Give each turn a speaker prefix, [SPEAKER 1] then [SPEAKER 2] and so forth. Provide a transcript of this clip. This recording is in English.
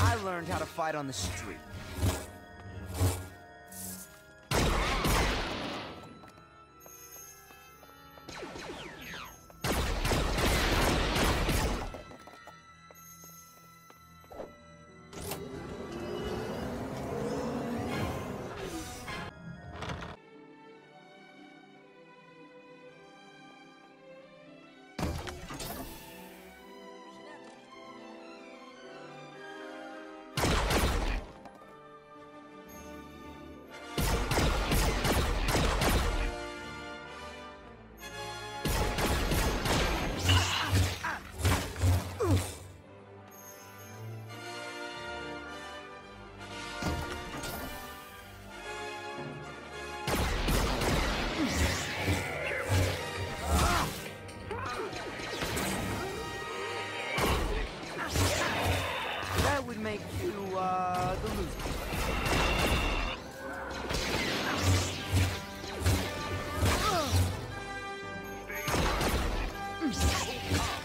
[SPEAKER 1] I learned how to fight on the street. you Come on.